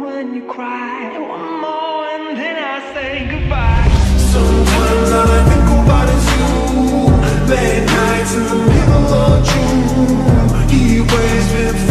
when you cry. One more and then I say goodbye. Sometimes all I think about is you. Late nights in the middle of June. He waits before.